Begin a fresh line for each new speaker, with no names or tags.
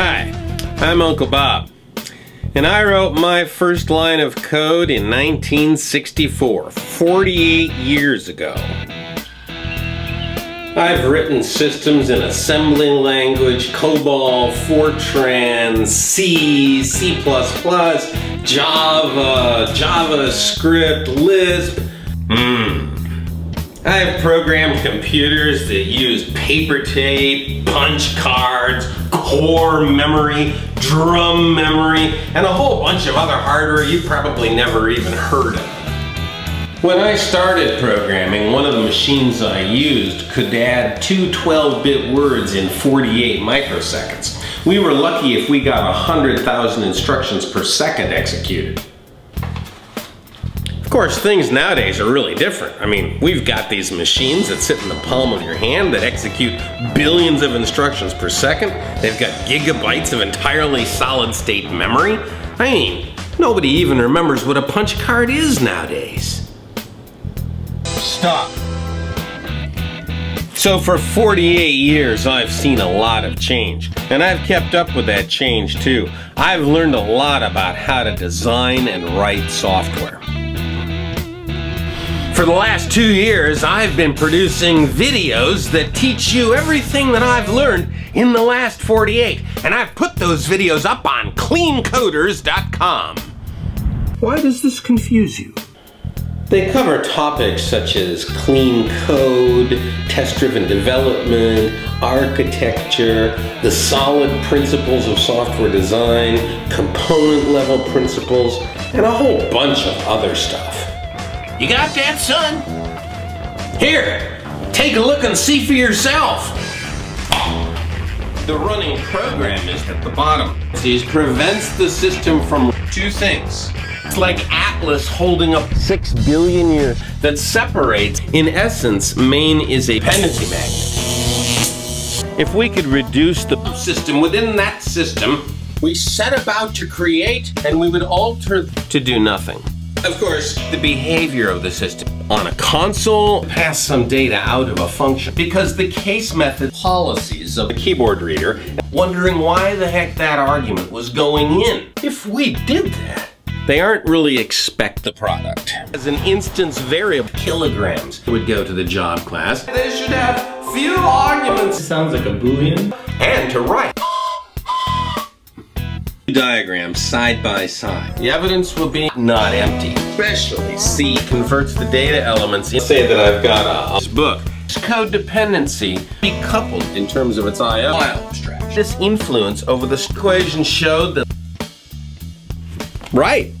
Hi, I'm Uncle Bob, and I wrote my first line of code in 1964, 48 years ago. I've written systems in assembly language, COBOL, Fortran, C, C++, Java, JavaScript, Lisp. Hmm. I have programmed computers that use paper tape, punch cards, core memory, drum memory, and a whole bunch of other hardware you probably never even heard of. When I started programming, one of the machines I used could add two 12-bit words in 48 microseconds. We were lucky if we got 100,000 instructions per second executed. Of course, things nowadays are really different. I mean, we've got these machines that sit in the palm of your hand that execute billions of instructions per second. They've got gigabytes of entirely solid state memory. I mean, nobody even remembers what a punch card is nowadays.
Stop.
So for 48 years, I've seen a lot of change, and I've kept up with that change too. I've learned a lot about how to design and write software. For the last two years, I've been producing videos that teach you everything that I've learned in the last 48, and I've put those videos up on cleancoders.com. Why does this confuse you? They cover topics such as clean code, test-driven development, architecture, the solid principles of software design, component level principles, and a whole bunch of other stuff. You got that, son? Here, take a look and see for yourself. The running program is at the bottom. It prevents the system from two things. It's like Atlas holding up six billion years that separates. In essence, main is a dependency magnet. If we could reduce the system within that system, we set about to create and we would alter to do nothing. Of course, the behavior of the system on a console pass some data out of a function because the case method policies of the keyboard reader wondering why the heck that argument was going in. If we did that, they aren't really expect the product. As an instance variable, kilograms would go to the job class. They should have few arguments.
Sounds like a boolean.
And to write. Diagrams side by side. The evidence will be not empty. Especially C converts the data elements. In. Say that I've got a, a book. Code dependency be coupled in terms of its IO abstraction. This influence over the equation showed that Right.